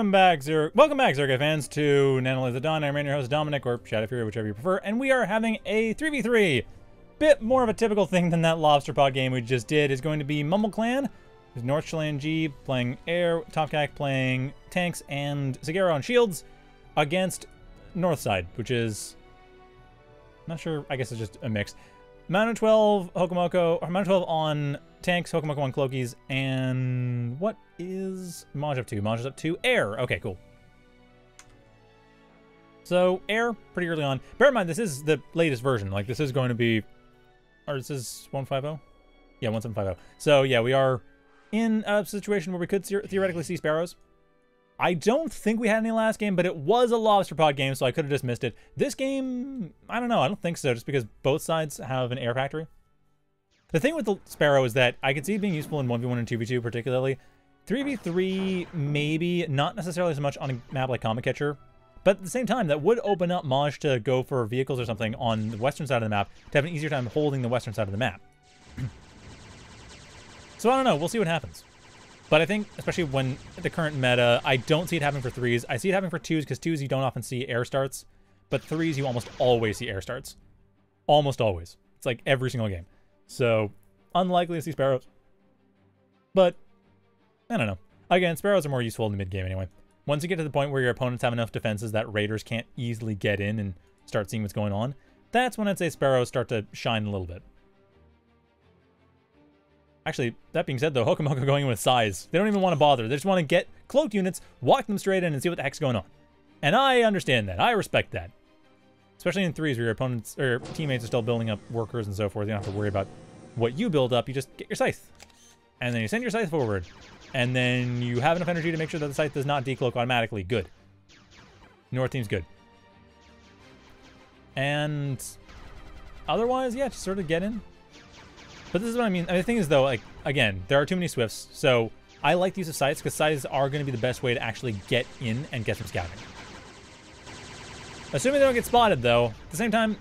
Welcome back, Zero. Welcome back, Zero-K fans, to Nanolize the Dawn. I'm your host, Dominic, or Shadow Fury, whichever you prefer, and we are having a 3v3. Bit more of a typical thing than that Lobster Pod game we just did is going to be Mumble Clan. There's North Chilean G playing Air, Topkack playing tanks, and Sigero on shields against Northside, which is... I'm not sure, I guess it's just a mix. Manu 12, Hokomoko, or Manu 12 on tanks, Hokomoko on Cloakies, and what is Maj up to? Maj is up to air. Okay, cool. So air, pretty early on. Bear in mind, this is the latest version. Like, this is going to be, or this is 150? Yeah, 1750. So yeah, we are in a situation where we could theoretically see sparrows. I don't think we had any last game, but it was a Lobster Pod game, so I could have just missed it. This game, I don't know. I don't think so, just because both sides have an air factory. The thing with the Sparrow is that I could see it being useful in 1v1 and 2v2 particularly. 3v3, maybe, not necessarily so much on a map like Comet Catcher, but at the same time, that would open up Maj to go for vehicles or something on the western side of the map to have an easier time holding the western side of the map. so I don't know. We'll see what happens. But I think, especially when the current meta, I don't see it happening for threes. I see it happening for twos, because twos you don't often see air starts. But threes you almost always see air starts. Almost always. It's like every single game. So, unlikely to see sparrows. But, I don't know. Again, sparrows are more useful in the mid game anyway. Once you get to the point where your opponents have enough defenses that raiders can't easily get in and start seeing what's going on, that's when I'd say sparrows start to shine a little bit. Actually, that being said, though, Hokomoko going in with scythes. They don't even want to bother. They just want to get cloaked units, walk them straight in, and see what the heck's going on. And I understand that. I respect that. Especially in threes where your opponents or teammates are still building up workers and so forth. You don't have to worry about what you build up. You just get your scythe. And then you send your scythe forward. And then you have enough energy to make sure that the scythe does not decloak automatically. Good. North team's good. And otherwise, yeah, just sort of get in, but this is what I mean. I mean, the thing is, though, like, again, there are too many Swifts, so I like the use of scythes, because scythes are going to be the best way to actually get in and get some scouting. Assuming they don't get spotted, though, at the same time,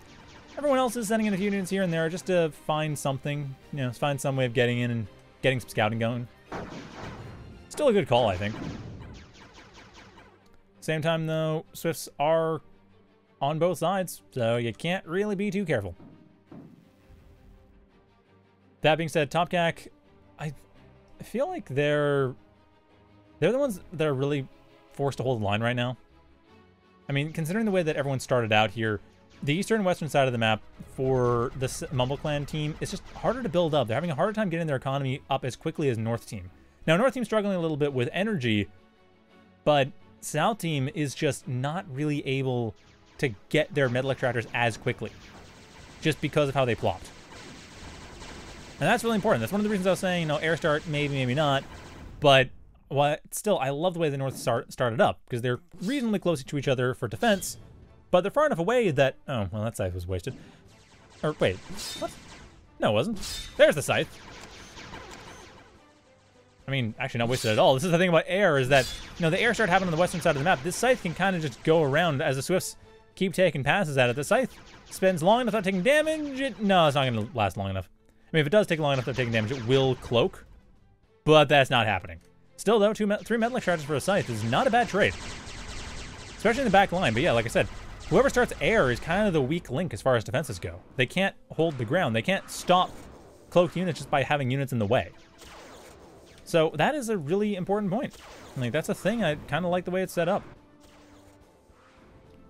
everyone else is sending in a few units here and there just to find something, you know, find some way of getting in and getting some scouting going. Still a good call, I think. Same time, though, Swifts are on both sides, so you can't really be too careful. That being said, Topkack, I feel like they're they're the ones that are really forced to hold the line right now. I mean, considering the way that everyone started out here, the eastern and western side of the map for the Mumble Clan team is just harder to build up. They're having a harder time getting their economy up as quickly as North Team. Now, North Team's struggling a little bit with energy, but South Team is just not really able to get their metal extractors as quickly, just because of how they plopped. And that's really important. That's one of the reasons I was saying, you know, air start, maybe, maybe not. But what still, I love the way the North start, started up, because they're reasonably close to each other for defense, but they're far enough away that, oh, well, that scythe was wasted. Or, wait, what? No, it wasn't. There's the scythe. I mean, actually not wasted at all. This is the thing about air, is that, you know, the air start happened on the western side of the map. This scythe can kind of just go around as the Swifts keep taking passes at it. The scythe spends long enough without taking damage. It, no, it's not going to last long enough. I mean, if it does take long enough to take damage, it will cloak. But that's not happening. Still, though, two me three metal charges for a scythe is not a bad trade. Especially in the back line. But yeah, like I said, whoever starts air is kind of the weak link as far as defenses go. They can't hold the ground. They can't stop cloaked units just by having units in the way. So that is a really important point. Like, that's a thing. I kind of like the way it's set up.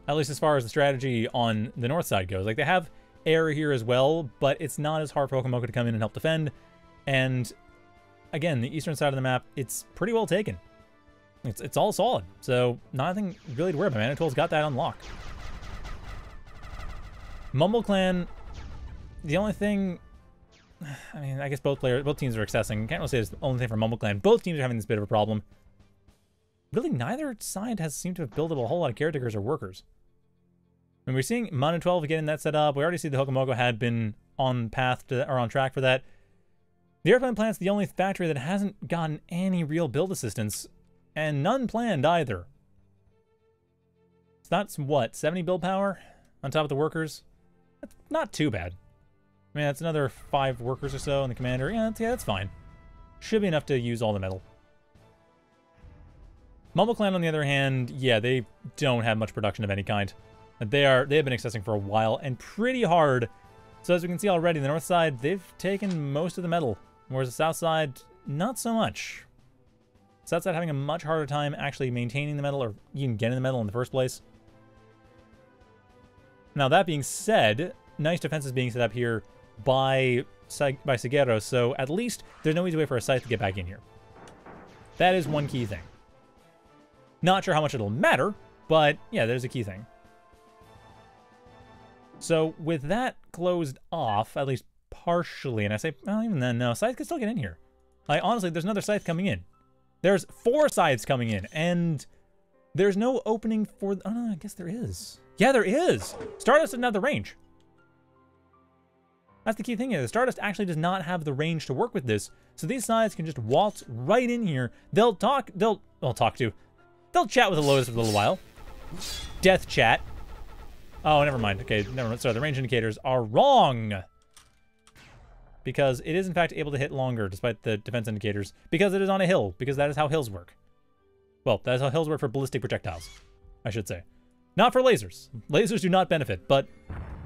At least as far as the strategy on the north side goes. Like, they have air here as well, but it's not as hard for Hokomoko to come in and help defend. And again, the eastern side of the map, it's pretty well taken. It's, it's all solid, so nothing really to worry about. Manitoul's got that unlocked. Mumble Clan, the only thing... I mean, I guess both players, both teams are accessing. Can't really say it's the only thing for Mumble Clan. Both teams are having this bit of a problem. Really, neither side has seemed to have built up a whole lot of caretakers or workers. And we're seeing Manu 12 getting that set up. We already see the Hokomoko had been on path to, or on track for that. The airplane plant's the only factory that hasn't gotten any real build assistance, and none planned either. So that's what, 70 build power on top of the workers? That's not too bad. I mean, that's another five workers or so in the commander. Yeah, that's, yeah, that's fine. Should be enough to use all the metal. Mumble Clan, on the other hand, yeah, they don't have much production of any kind. They are they have been accessing for a while and pretty hard. So as we can see already, the north side, they've taken most of the metal, whereas the south side, not so much. South side having a much harder time actually maintaining the metal or even getting the metal in the first place. Now that being said, nice defenses being set up here by by Sigero, so at least there's no easy way for a scythe to get back in here. That is one key thing. Not sure how much it'll matter, but yeah, there's a key thing. So with that closed off, at least partially, and I say, well, even then, no, Scythe can still get in here. Like, honestly, there's another Scythe coming in. There's four Scythes coming in, and there's no opening for, oh no, I guess there is. Yeah, there is. Stardust doesn't have the range. That's the key thing here. The Stardust actually does not have the range to work with this, so these Scythes can just waltz right in here. They'll talk, they'll, they'll talk to, they'll chat with the Lotus for a little while. Death chat. Oh, never mind. Okay, never mind. Sorry, the range indicators are wrong. Because it is, in fact, able to hit longer, despite the defense indicators. Because it is on a hill. Because that is how hills work. Well, that is how hills work for ballistic projectiles, I should say. Not for lasers. Lasers do not benefit, but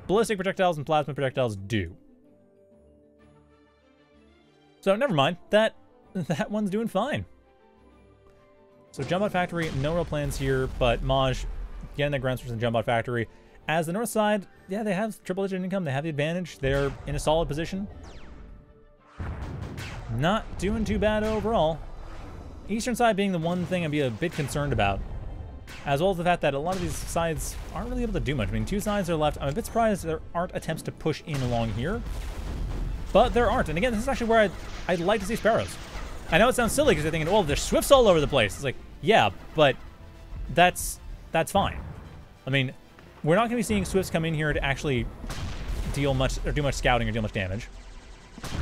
ballistic projectiles and plasma projectiles do. So, never mind. That, that one's doing fine. So, Jumpbot Factory, no real plans here, but Maj getting the ground source in Jumpbot Factory. As the north side, yeah, they have triple digit income. They have the advantage. They're in a solid position. Not doing too bad overall. Eastern side being the one thing I'd be a bit concerned about. As well as the fact that a lot of these scythes aren't really able to do much. I mean, two scythes are left. I'm a bit surprised there aren't attempts to push in along here. But there aren't. And again, this is actually where I'd, I'd like to see sparrows. I know it sounds silly because you're thinking, well, there's swifts all over the place. It's like, yeah, but that's that's fine. I mean, we're not going to be seeing Swifts come in here to actually deal much or do much scouting or deal much damage.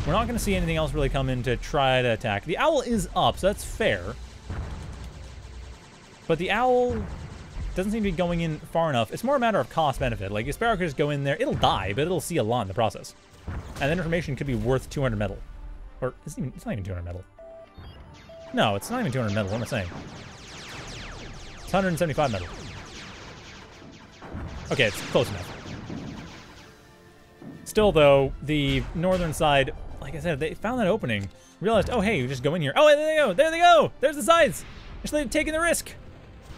We're not going to see anything else really come in to try to attack. The Owl is up, so that's fair. But the Owl doesn't seem to be going in far enough. It's more a matter of cost-benefit. Like, if Sparrow could just go in there. It'll die, but it'll see a lot in the process. And that information could be worth 200 metal. Or, it's, even, it's not even 200 metal. No, it's not even 200 metal. What am I saying? It's 175 metal. Okay, it's close enough. Still, though, the northern side, like I said, they found that opening. Realized, oh, hey, you just go in here. Oh, there they go. There they go. There's the scythes. Actually taking the risk.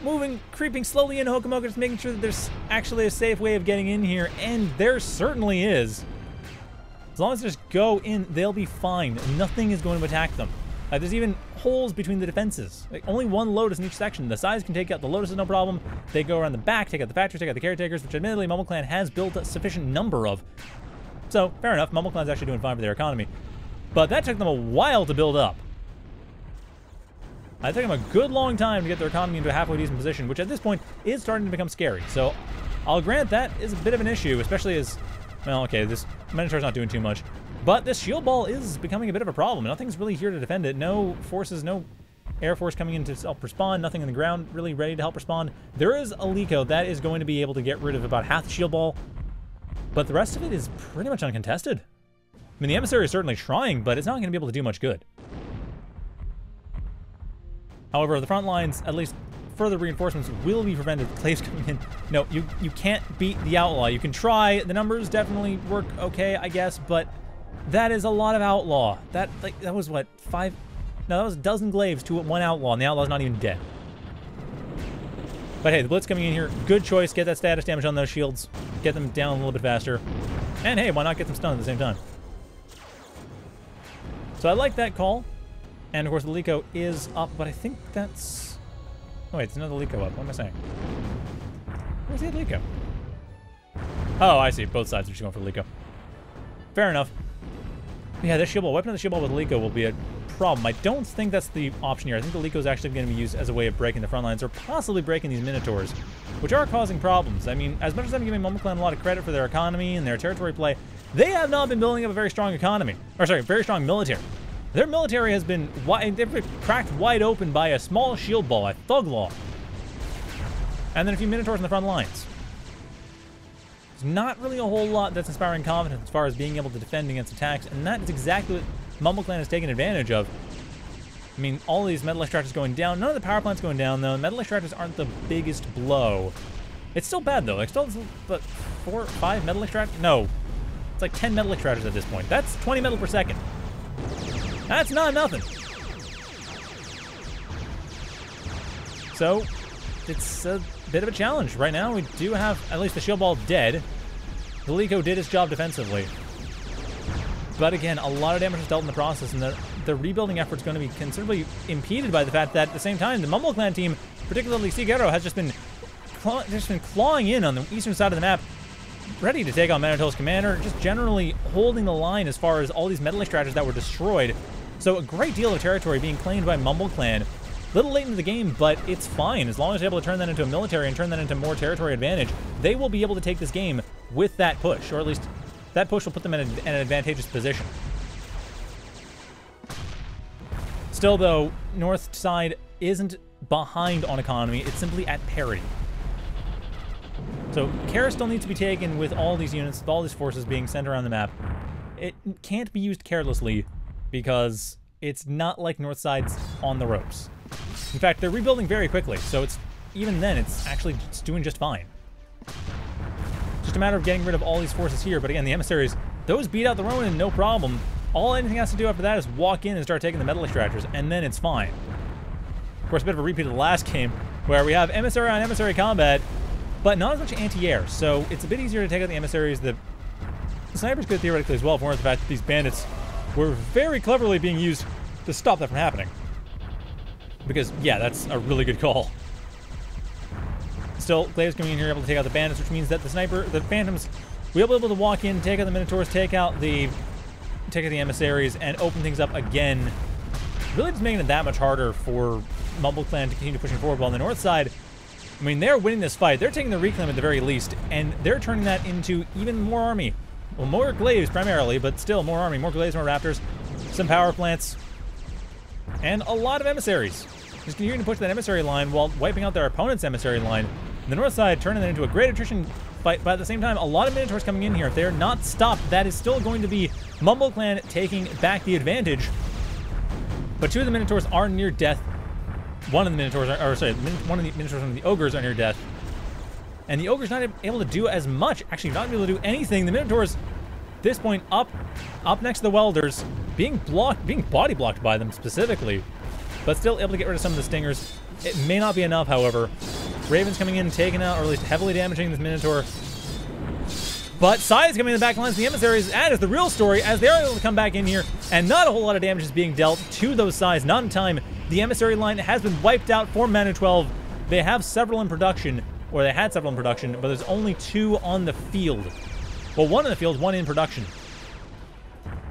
Moving, creeping slowly in Hokomoko, just making sure that there's actually a safe way of getting in here. And there certainly is. As long as they just go in, they'll be fine. Nothing is going to attack them. Uh, there's even holes between the defenses. Like only one Lotus in each section. The scythes can take out the Lotus is no problem. They go around the back, take out the factories, take out the caretakers, which admittedly MumbleClan has built a sufficient number of. So fair enough, MumbleClan's actually doing fine for their economy. But that took them a while to build up. It took them a good long time to get their economy into a halfway decent position, which at this point is starting to become scary. So I'll grant that is a bit of an issue, especially as, well, okay, this Minotaur's not doing too much. But this shield ball is becoming a bit of a problem. Nothing's really here to defend it. No forces, no Air Force coming in to help respond. Nothing on the ground really ready to help respond. There is a Likho that is going to be able to get rid of about half the shield ball. But the rest of it is pretty much uncontested. I mean, the Emissary is certainly trying, but it's not going to be able to do much good. However, the front lines, at least further reinforcements, will be prevented. Glaives coming in. No, you, you can't beat the Outlaw. You can try. The numbers definitely work okay, I guess, but that is a lot of outlaw. That like that was what five? No, that was a dozen glaives to one outlaw, and the outlaw's not even dead. But hey, the blitz coming in here, good choice. Get that status damage on those shields, get them down a little bit faster, and hey, why not get them stunned at the same time? So I like that call, and of course the Likho is up, but I think that's. Oh wait, it's another Likho up. What am I saying? Where's the Likho? Oh, I see. Both sides are just going for Likho. Fair enough. Yeah, this shield ball, weapon of the shield ball with Likho will be a problem. I don't think that's the option here. I think the Likho is actually going to be used as a way of breaking the front lines or possibly breaking these Minotaurs, which are causing problems. I mean, as much as I'm giving MumbleClan a lot of credit for their economy and their territory play, they have not been building up a very strong economy. Or sorry, very strong military. Their military has been they've been cracked wide open by a small shield ball, a thug law. And then a few Minotaurs in the front lines not really a whole lot that's inspiring confidence as far as being able to defend against attacks, and that is exactly what MumbleClan has taken advantage of. I mean, all these metal extractors going down. None of the power plants going down, though. Metal extractors aren't the biggest blow. It's still bad, though. Like, still, but four, five metal extractors? No. It's like 10 metal extractors at this point. That's 20 metal per second. That's not nothing. So, it's a bit of a challenge. Right now, we do have at least the shield ball dead. The Likho did his job defensively. But again, a lot of damage was dealt in the process, and the, the rebuilding effort is going to be considerably impeded by the fact that at the same time, the Mumble Clan team, particularly Sigero, has just been just been clawing in on the eastern side of the map, ready to take on Manito's commander, just generally holding the line as far as all these metal extractors that were destroyed. So a great deal of territory being claimed by Mumble Clan. Little late into the game, but it's fine. As long as they're able to turn that into a military and turn that into more territory advantage, they will be able to take this game with that push, or at least that push will put them in, a, in an advantageous position. Still, though, North side isn't behind on economy. It's simply at parity. So care still needs to be taken with all these units, with all these forces being sent around the map. It can't be used carelessly because it's not like North side's on the ropes. In fact, they're rebuilding very quickly, so it's even then, it's actually it's doing just fine. Just a matter of getting rid of all these forces here, but again, the emissaries, those beat out the Ronin, no problem. All anything has to do after that is walk in and start taking the metal extractors, and then it's fine. Of course, a bit of a repeat of the last game, where we have emissary on emissary combat, but not as much anti-air, so it's a bit easier to take out the emissaries. The, snipers could theoretically as well, for the fact that these bandits were very cleverly being used to stop that from happening. Because, yeah, that's a really good call. Still, Glaive's coming in here able to take out the bandits, which means that the sniper, the phantoms, will be able to walk in, take out the minotaurs, take out the take out the emissaries, and open things up again. Really just making it that much harder for Mumble Clan to continue pushing forward. While on the north side, I mean, they're winning this fight. They're taking the reclaim at the very least, and they're turning that into even more army. Well, more glaives primarily, but still more army, more glaives, more raptors, some power plants, and a lot of emissaries. Just continuing to push that emissary line while wiping out their opponent's emissary line. The north side turning it into a great attrition fight, but at the same time, a lot of Minotaurs coming in here. If they're not stopped, that is still going to be Mumble Clan taking back the advantage. But two of the Minotaurs are near death. One of the Minotaurs, are, or sorry, one of the Minotaurs and the Ogres are near death. And the Ogre's not able to do as much, actually not able to do anything. The Minotaurs, this point, up up next to the Welders, being blocked, being body blocked by them specifically, but still able to get rid of some of the Stingers. It may not be enough, however. Raven's coming in, taking out, or at least heavily damaging this Minotaur. But Sai is coming in the back lines. The emissaries, that is the real story, as they are able to come back in here, and not a whole lot of damage is being dealt to those Sais. Not in time. The emissary line has been wiped out for Manu 12. They have several in production, or they had several in production, but there's only two on the field. Well, one in the field, one in production.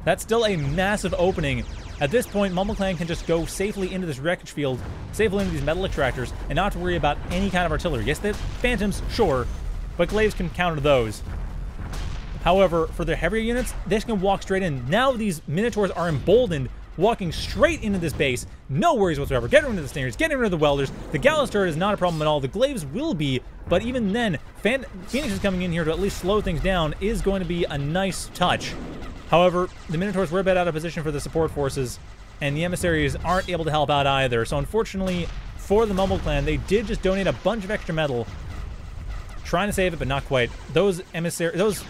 That's still a massive opening at this point, Mumble Clan can just go safely into this wreckage field, safely into these metal extractors, and not have to worry about any kind of artillery. Yes, the Phantoms, sure, but Glaives can counter those. However, for their heavier units, they can walk straight in. Now these Minotaurs are emboldened, walking straight into this base. No worries whatsoever. Getting rid of the Stingers, getting rid of the Welders. The Gauss turret is not a problem at all. The Glaives will be, but even then, Phoenix is coming in here to at least slow things down is going to be a nice touch. However, the Minotaurs were a bit out of position for the support forces, and the emissaries aren't able to help out either. So unfortunately, for the Mumble Clan, they did just donate a bunch of extra metal, trying to save it, but not quite. Those emissaries, those,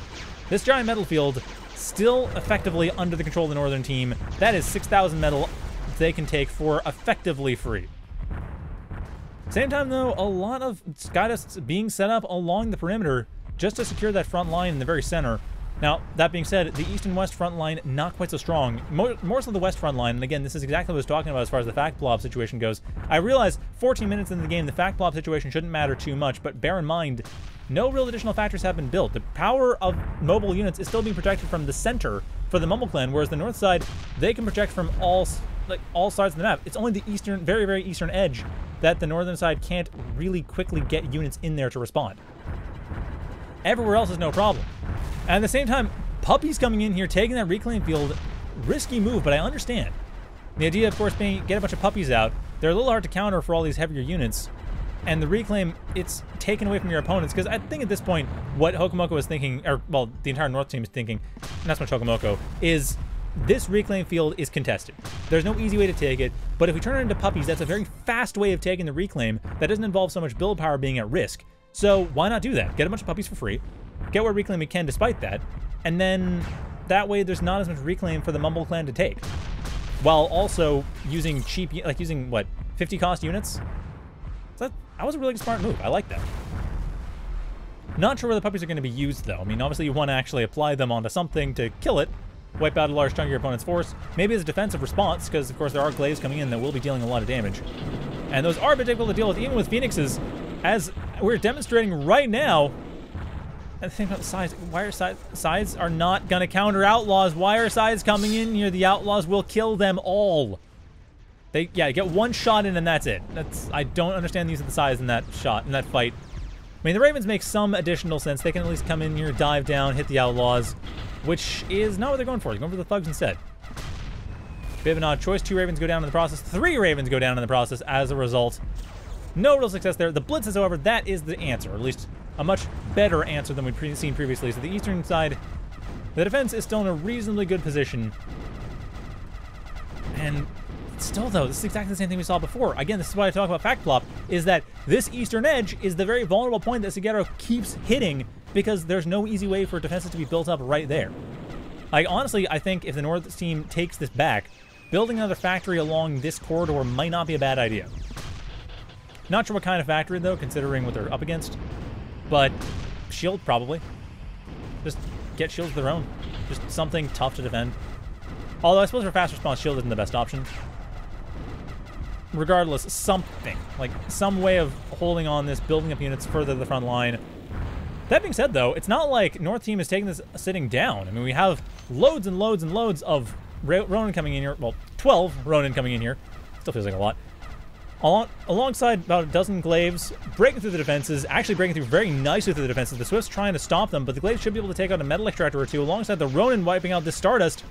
this giant metal field, still effectively under the control of the Northern team. That is 6,000 metal they can take for effectively free. Same time, though, a lot of Stardusts being set up along the perimeter just to secure that front line in the very center. Now, that being said, the east and west front line, not quite so strong. More, more so the west front line, and again, this is exactly what I was talking about as far as the fact plop situation goes. I realize 14 minutes into the game, the fact plop situation shouldn't matter too much, but bear in mind, no real additional factories have been built. The power of mobile units is still being protected from the center for the Mumble Clan, whereas the north side, they can protect from all like all sides of the map. It's only the eastern, very, very eastern edge that the northern side can't really quickly get units in there to respond. Everywhere else is no problem. And at the same time, Puppies coming in here, taking that reclaim field. Risky move, but I understand. The idea, of course, being get a bunch of puppies out. They're a little hard to counter for all these heavier units. And the reclaim, it's taken away from your opponents. Because I think at this point, what Hokomoko is thinking, or, well, the entire North team is thinking, not so much Hokomoko, is this reclaim field is contested. There's no easy way to take it, but if we turn it into puppies, that's a very fast way of taking the reclaim that doesn't involve so much build power being at risk. So why not do that? Get a bunch of puppies for free, get what reclaim we can despite that, and then that way there's not as much reclaim for the Mumble clan to take. While also using cheap, like using, what, 50 cost units? So that, that was a really smart move. I like that. Not sure where the puppies are going to be used, though. I mean, obviously you want to actually apply them onto something to kill it, wipe out a large chunk of your opponent's force. Maybe as a defensive response, because of course there are glaives coming in that will be dealing a lot of damage. And those are difficult to deal with even with phoenixes, as we're demonstrating right now. And the thing about the scythes, wire sides, scythes are not going to counter outlaws. Wire sides coming in here, the outlaws will kill them all. They, yeah, get one shot in and that's it. That's I don't understand the use of the scythes in that shot, in that fight. I mean, the Ravens make some additional sense. They can at least come in here, dive down, hit the Outlaws, which is not what they're going for. They're going for the Thugs instead. Bit of an odd choice. Two Ravens go down in the process. Three Ravens go down in the process as a result. No real success there. The Blitzes, however, that is the answer, or at least a much better answer than we've seen previously. So the eastern side, the defense is still in a reasonably good position. And Still, though, this is exactly the same thing we saw before. Again, this is why I talk about fact plop, is that this eastern edge is the very vulnerable point that Sigero keeps hitting because there's no easy way for defenses to be built up right there. Like, honestly, I think if the North team takes this back, building another factory along this corridor might not be a bad idea. Not sure what kind of factory, though, considering what they're up against. But shield, probably. Just get shields of their own. Just something tough to defend. Although I suppose for fast response, shield isn't the best option regardless, something. Like, some way of holding on this, building up units further to the front line. That being said, though, it's not like North Team is taking this sitting down. I mean, we have loads and loads and loads of Ronin coming in here. Well, 12 Ronin coming in here. Still feels like a lot. Along, alongside about a dozen Glaives, breaking through the defenses, actually breaking through very nicely through the defenses. The Swifts trying to stop them, but the Glaives should be able to take out a Metal Extractor or two, alongside the Ronin wiping out this Stardust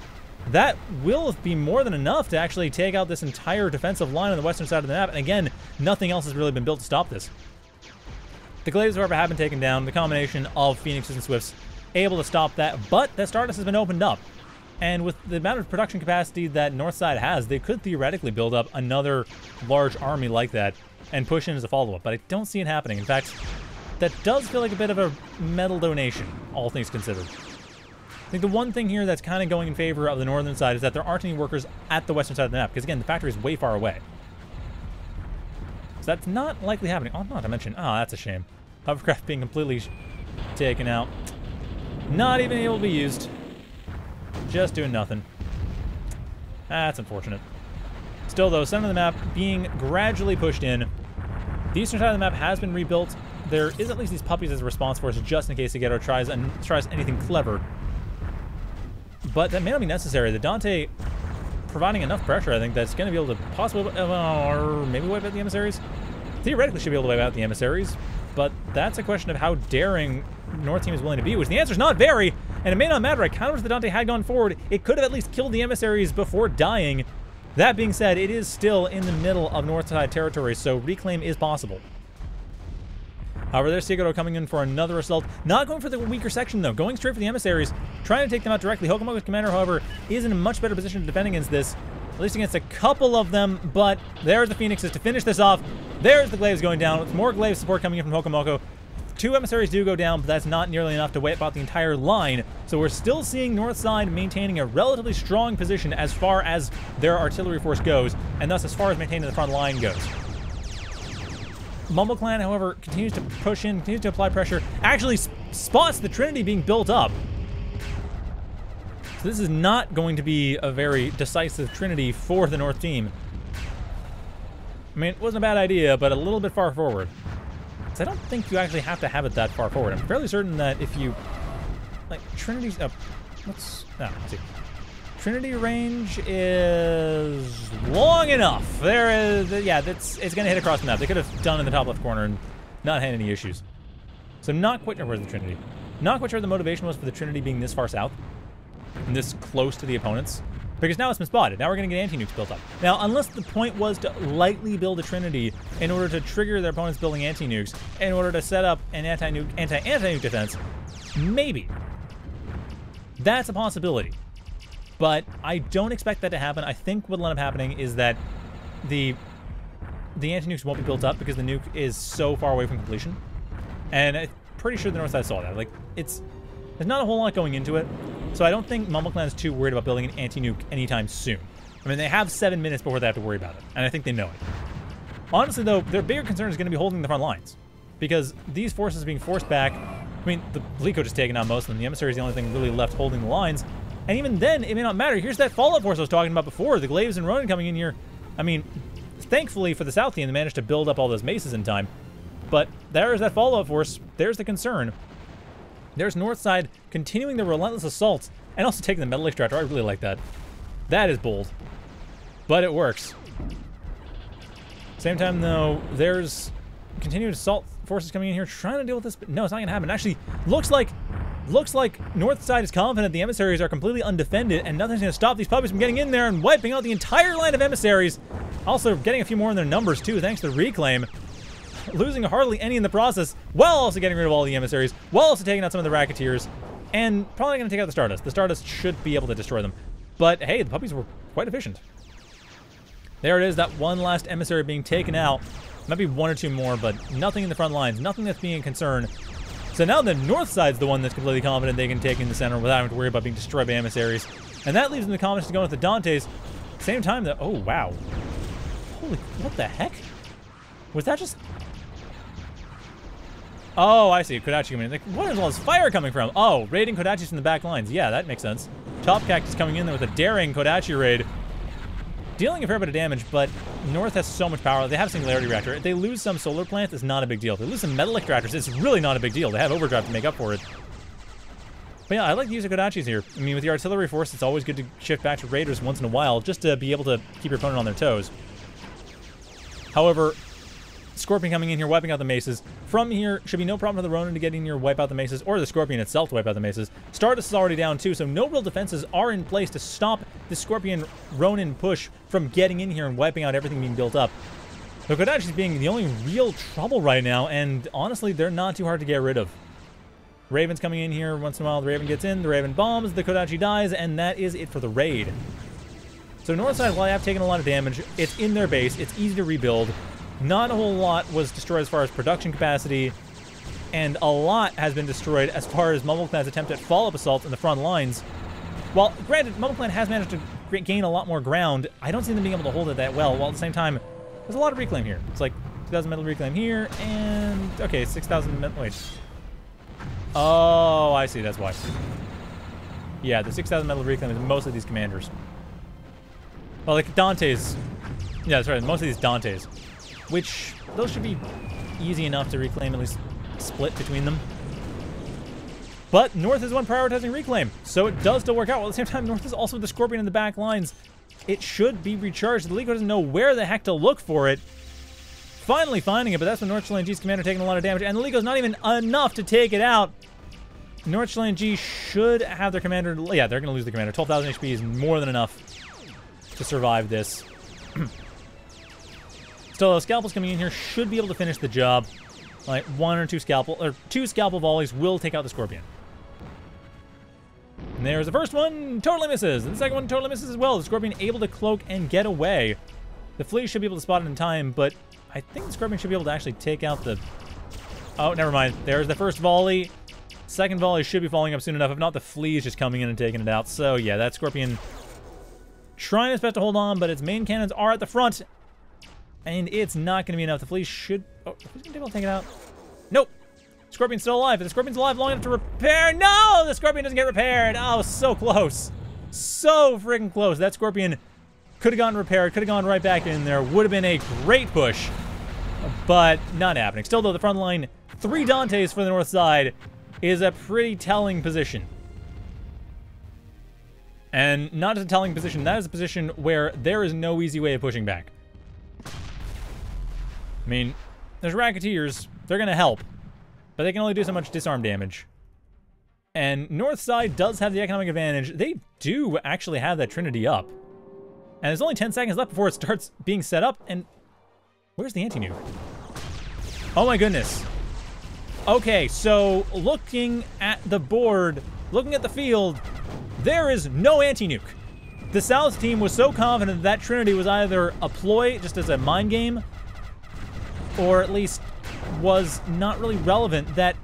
that will be more than enough to actually take out this entire defensive line on the western side of the map. And again, nothing else has really been built to stop this. The Glaives, however, have been taken down. The combination of Phoenixes and Swifts able to stop that, but that Stardust has been opened up. And with the amount of production capacity that Northside has, they could theoretically build up another large army like that and push in as a follow-up, but I don't see it happening. In fact, that does feel like a bit of a metal donation, all things considered. I think the one thing here that's kind of going in favor of the northern side is that there aren't any workers at the western side of the map, because again, the factory is way far away. So that's not likely happening. Oh, not to mention, oh, that's a shame. Hovercraft being completely taken out. Not even able to be used. Just doing nothing. That's unfortunate. Still, though, center of the map being gradually pushed in. The eastern side of the map has been rebuilt. There is at least these puppies as a response force just in case the Ghetto tries, and tries anything clever but that may not be necessary. The Dante providing enough pressure, I think, that's going to be able to possibly, uh, or maybe wipe out the emissaries. Theoretically, should be able to wipe out the emissaries, but that's a question of how daring North Team is willing to be, which the answer is not very, and it may not matter. I wish the Dante had gone forward. It could have at least killed the emissaries before dying. That being said, it is still in the middle of North Side territory, so reclaim is possible. However, there's Sigero coming in for another assault. Not going for the weaker section, though. Going straight for the emissaries. Trying to take them out directly. Hokomoko's commander, however, is in a much better position to defend against this. At least against a couple of them, but there's the Phoenixes to finish this off. There's the Glaives going down, with more Glaive support coming in from Hokomoko. Two emissaries do go down, but that's not nearly enough to wipe out the entire line. So we're still seeing North Side maintaining a relatively strong position as far as their artillery force goes, and thus as far as maintaining the front line goes. Mumble Clan, however, continues to push in, continues to apply pressure, actually spots the Trinity being built up. So this is not going to be a very decisive Trinity for the North team. I mean, it wasn't a bad idea, but a little bit far forward. I don't think you actually have to have it that far forward. I'm fairly certain that if you... Like, Trinity's... Uh, what's... Oh, let's see. Trinity range is long enough. There is, yeah, that's it's going to hit across the map. They could have done in the top left corner and not had any issues. So not quite where's the Trinity. Not quite sure the motivation was for the Trinity being this far south and this close to the opponents. Because now it's been spotted. Now we're going to get anti-nukes built up. Now, unless the point was to lightly build a Trinity in order to trigger their opponents building anti-nukes, in order to set up an anti-nuke, anti-anti-nuke defense, maybe. That's a possibility. but I don't expect that to happen. I think what'll end up happening is that the the anti-nukes won't be built up because the nuke is so far away from completion. And I'm pretty sure the north side saw that. Like, it's... There's not a whole lot going into it, so I don't think MumbleClan is too worried about building an anti-nuke anytime soon. I mean, they have seven minutes before they have to worry about it, and I think they know it. Honestly, though, their bigger concern is going to be holding the front lines, because these forces being forced back... I mean, the Coach is taking out most of them. The Emissary is the only thing really left holding the lines, and even then, it may not matter. Here's that Fallout Force I was talking about before. The Glaives and Ronin coming in here. I mean, thankfully for the South team, they managed to build up all those maces in time. But there's that Fallout Force. There's the concern. There's Northside continuing the relentless assaults and also taking the Metal Extractor. I really like that. That is bold. But it works. Same time, though, there's continued assault forces coming in here trying to deal with this, but no, it's not going to happen. Actually, looks like Looks like North Side is confident the emissaries are completely undefended and nothing's going to stop these puppies from getting in there and wiping out the entire line of emissaries. Also getting a few more in their numbers too thanks to the reclaim. Losing hardly any in the process while also getting rid of all the emissaries, while also taking out some of the racketeers, and probably going to take out the Stardust. The Stardust should be able to destroy them. But hey, the puppies were quite efficient. There it is, that one last emissary being taken out. Might be one or two more, but nothing in the front lines, nothing that's being a concern. So now the north side's the one that's completely confident they can take in the center without having to worry about being destroyed by emissaries. And that leaves them the confidence to go with the Dantes. Same time that, oh wow. Holy, what the heck? Was that just... Oh, I see. Kodachi coming in. Like, what is all this fire coming from? Oh, raiding Kodachis from the back lines. Yeah, that makes sense. Topkack's coming in there with a daring Kodachi raid dealing a fair bit of damage, but North has so much power. They have Singularity Reactor. If they lose some solar plants, it's not a big deal. If they lose some metal extractors, it's really not a big deal. They have Overdrive to make up for it. But yeah, I like the use of Kodachis here. I mean, with the artillery force, it's always good to shift back to Raiders once in a while, just to be able to keep your opponent on their toes. However, Scorpion coming in here, wiping out the maces. From here, should be no problem for the Ronin to get in here, wipe out the maces, or the Scorpion itself to wipe out the maces. Stardust is already down too, so no real defenses are in place to stop the Scorpion Ronin push from getting in here and wiping out everything being built up. The Kodachi is being the only real trouble right now, and honestly, they're not too hard to get rid of. Raven's coming in here once in a while. The Raven gets in, the Raven bombs, the Kodachi dies, and that is it for the raid. So Northside, while I have taken a lot of damage, it's in their base, it's easy to rebuild. Not a whole lot was destroyed as far as production capacity, and a lot has been destroyed as far as MumbleClan's attempt at follow-up assaults in the front lines. While, granted, MumbleClan has managed to gain a lot more ground, I don't see them being able to hold it that well, while at the same time, there's a lot of reclaim here. It's like 2,000 metal reclaim here, and, okay, 6,000 metal, wait. Oh, I see, that's why. Yeah, the 6,000 metal reclaim is mostly these commanders. Well, like Dante's, yeah, that's right, most of these Dante's which those should be easy enough to reclaim, at least split between them. But North is one prioritizing reclaim, so it does still work out. While at the same time, North is also the Scorpion in the back lines. It should be recharged. The Likho doesn't know where the heck to look for it. Finally finding it, but that's when North Chilean G's commander taking a lot of damage, and the Likho's not even enough to take it out. North Chilean G should have their commander... Yeah, they're going to lose the commander. 12,000 HP is more than enough to survive this. So the Scalpels coming in here should be able to finish the job. Like one or two scalpel or two scalpel volleys will take out the scorpion. And there's the first one, totally misses. And the second one totally misses as well. The scorpion able to cloak and get away. The flea should be able to spot it in time, but I think the scorpion should be able to actually take out the... Oh, never mind. There's the first volley. Second volley should be falling up soon enough. If not, the flea is just coming in and taking it out. So yeah, that scorpion trying its best to hold on, but its main cannons are at the front. And it's not going to be enough. The flea should... Oh, who's going to be able to take it out? Nope. Scorpion's still alive. If the Scorpion's alive long enough to repair... No! The Scorpion doesn't get repaired. Oh, so close. So freaking close. That Scorpion could have gone repaired. Could have gone right back in there. Would have been a great push. But not happening. Still, though, the front line, three Dantes for the north side, is a pretty telling position. And not a telling position. That is a position where there is no easy way of pushing back. I mean, there's Racketeers. They're going to help. But they can only do so much disarm damage. And North Side does have the economic advantage. They do actually have that Trinity up. And there's only 10 seconds left before it starts being set up. And where's the anti-nuke? Oh my goodness. Okay, so looking at the board, looking at the field, there is no anti-nuke. the South team was so confident that, that Trinity was either a ploy just as a mind game, or at least was not really relevant that...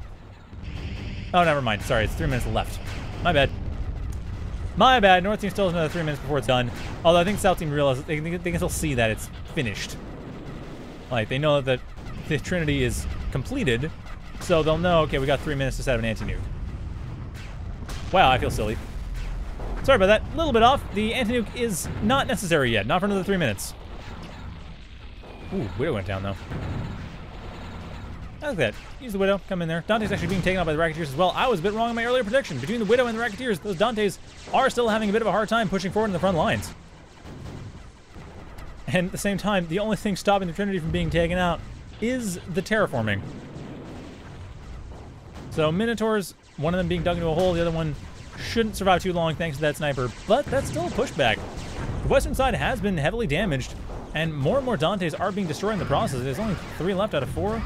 Oh, never mind. Sorry, it's three minutes left. My bad. My bad. North team still has another three minutes before it's done. Although I think South team realizes they, they can still see that it's finished. Like, they know that the Trinity is completed, so they'll know, okay, we got three minutes to set up an anti-nuke. Wow, I feel silly. Sorry about that. A little bit off. The anti-nuke is not necessary yet. Not for another three minutes. Ooh, Widow went down, though. Look at that. Use the Widow. Come in there. Dante's actually being taken out by the Racketeers as well. I was a bit wrong in my earlier prediction. Between the Widow and the Racketeers, those Dantes are still having a bit of a hard time pushing forward in the front lines. And at the same time, the only thing stopping the Trinity from being taken out is the terraforming. So Minotaurs, one of them being dug into a hole, the other one shouldn't survive too long thanks to that sniper, but that's still a pushback. The western side has been heavily damaged, and more and more Dantes are being destroyed in the process. There's only three left out of four.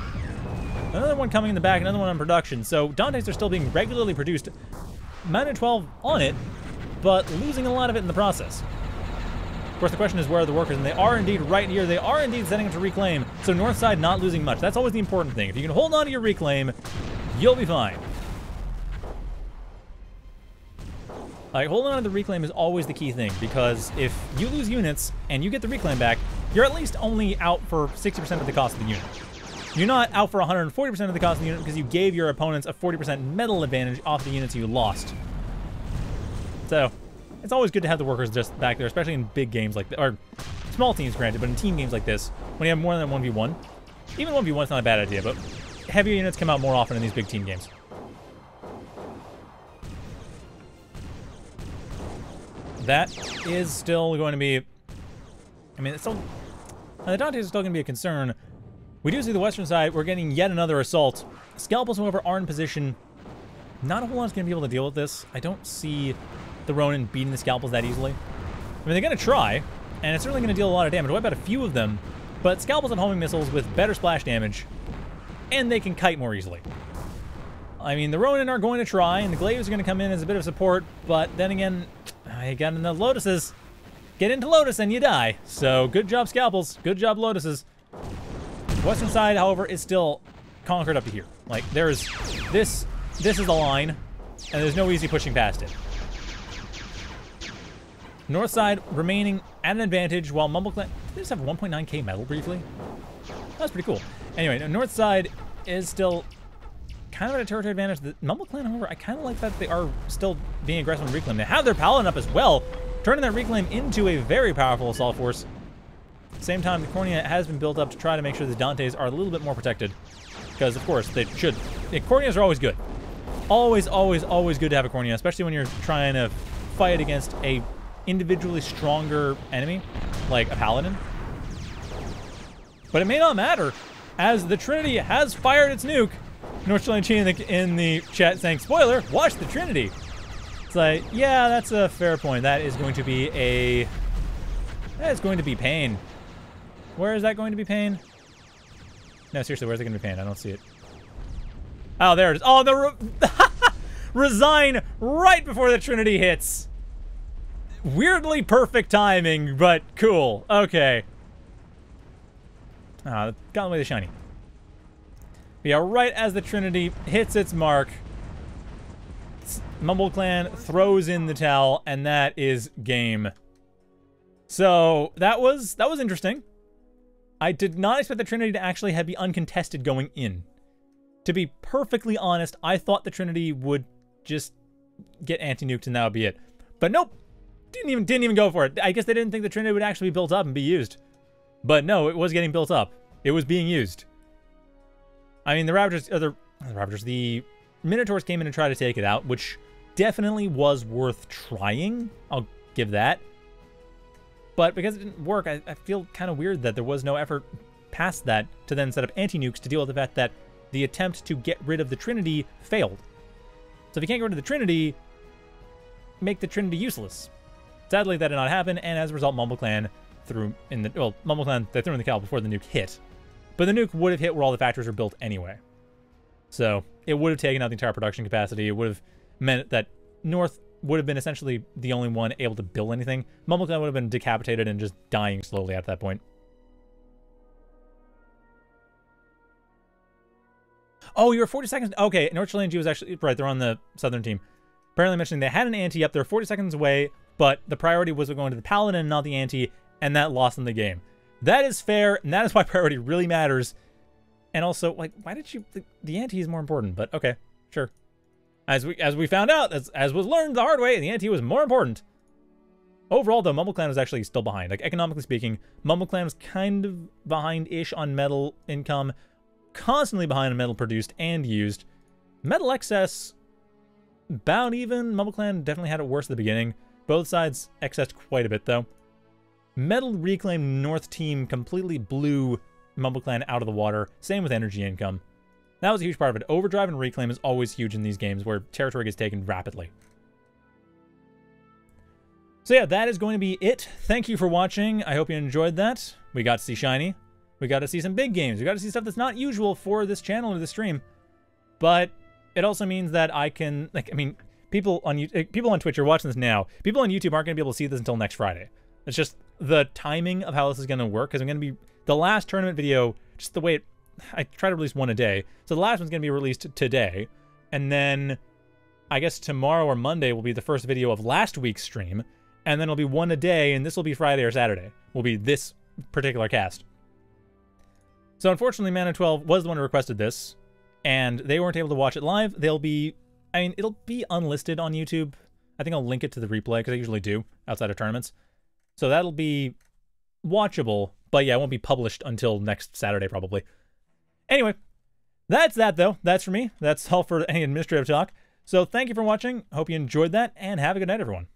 Another one coming in the back, another one on production. So Dantes are still being regularly produced. Manu 12 on it, but losing a lot of it in the process. Of course, the question is where are the workers? And they are indeed right here. They are indeed setting up to reclaim. So north side not losing much. That's always the important thing. If you can hold on to your reclaim, you'll be fine. Like, holding on to the reclaim is always the key thing, because if you lose units and you get the reclaim back, you're at least only out for 60% of the cost of the unit. You're not out for 140% of the cost of the unit because you gave your opponents a 40% metal advantage off the units you lost. So, it's always good to have the workers just back there, especially in big games like this, or small teams granted, but in team games like this, when you have more than 1v1. Even 1v1 is not a bad idea, but heavier units come out more often in these big team games. That is still going to be... I mean, it's still... Uh, the Dantes is still going to be a concern, we do see the western side. We're getting yet another assault. Scalpels, however, are in position. Not a whole lot's going to be able to deal with this. I don't see the Ronin beating the Scalpels that easily. I mean, they're going to try, and it's certainly going to deal a lot of damage. Wipe out a few of them, but Scalpels have homing missiles with better splash damage, and they can kite more easily. I mean, the Ronin are going to try, and the Glaives are going to come in as a bit of support, but then again, I got the Lotuses. Get into Lotus and you die. So, good job, Scalpels. Good job, Lotuses. Western side, however, is still conquered up to here. Like, there's this, this is the line, and there's no easy pushing past it. North side remaining at an advantage while MumbleClan, did they just have 1.9k metal briefly? That's pretty cool. Anyway, north side is still kind of at a territory advantage. The Mumble Clan, however, I kind of like that they are still being aggressive in Reclaim. They have their Paladin up as well, turning that Reclaim into a very powerful assault force. Same time, the Cornea has been built up to try to make sure the Dantes are a little bit more protected. Because, of course, they should. Yeah, Corneas are always good. Always, always, always good to have a Cornea, especially when you're trying to fight against a individually stronger enemy, like a Paladin. But it may not matter, as the Trinity has fired its nuke. North Chilean in the, in the chat saying, spoiler, watch the Trinity. It's like, yeah, that's a fair point. That is going to be a... That is going to be pain. Where is that going to be pain? No, seriously, where's it going to be pain? I don't see it. Oh, there it is. Oh, the re resign right before the Trinity hits. Weirdly perfect timing, but cool. Okay. Ah, got away the shiny. Yeah, right as the Trinity hits its mark, Mumble Clan throws in the towel, and that is game. So that was that was interesting. I did not expect the Trinity to actually have be uncontested going in. To be perfectly honest, I thought the Trinity would just get anti-nuked and that would be it. But nope. Didn't even didn't even go for it. I guess they didn't think the Trinity would actually be built up and be used. But no, it was getting built up. It was being used. I mean, the Raptors, uh, the, Raptors, the Minotaurs came in and tried to take it out, which definitely was worth trying. I'll give that. But because it didn't work, I, I feel kind of weird that there was no effort past that to then set up anti-nukes to deal with the fact that the attempt to get rid of the Trinity failed. So if you can't get rid of the Trinity, make the Trinity useless. Sadly, that did not happen, and as a result, Mumble Clan threw in the well, Mumble Clan they threw in the cow before the nuke hit, but the nuke would have hit where all the factories were built anyway. So it would have taken out the entire production capacity. It would have meant that North would have been essentially the only one able to build anything. MumbleClan would have been decapitated and just dying slowly at that point. Oh, you were 40 seconds. Okay, North Chilean G was actually right. They're on the southern team. Apparently mentioning they had an anti up. They're 40 seconds away, but the priority was going to the paladin, not the anti, and that lost them the game. That is fair, and that is why priority really matters. And also, like, why did you? The, the anti is more important, but okay, sure. As we as we found out, as as was learned the hard way, the anti was more important. Overall, though, Mumble Clan was actually still behind. Like economically speaking, Mumble Clan was kind of behind-ish on metal income, constantly behind on metal produced and used. Metal excess, about even. Mumble Clan definitely had it worse at the beginning. Both sides excessed quite a bit, though. Metal Reclaim North team completely blew MumbleClan out of the water. Same with energy income. That was a huge part of it. Overdrive and Reclaim is always huge in these games where territory gets taken rapidly. So yeah, that is going to be it. Thank you for watching. I hope you enjoyed that. We got to see Shiny. We got to see some big games. We got to see stuff that's not usual for this channel or this stream. But it also means that I can, like, I mean, people on eh, people on Twitch are watching this now. People on YouTube aren't going to be able to see this until next Friday. It's just the timing of how this is going to work because I'm going to be the last tournament video, just the way it, I try to release one a day. So the last one's going to be released today, and then I guess tomorrow or Monday will be the first video of last week's stream, and then it'll be one a day, and this will be Friday or Saturday. Will be this particular cast. So unfortunately, Manu 12 was the one who requested this, and they weren't able to watch it live. They'll be, I mean, it'll be unlisted on YouTube. I think I'll link it to the replay, because I usually do, outside of tournaments. So that'll be watchable, but yeah, it won't be published until next Saturday, probably. Anyway, that's that, though. That's for me. That's all for any administrative talk. So thank you for watching. Hope you enjoyed that, and have a good night, everyone.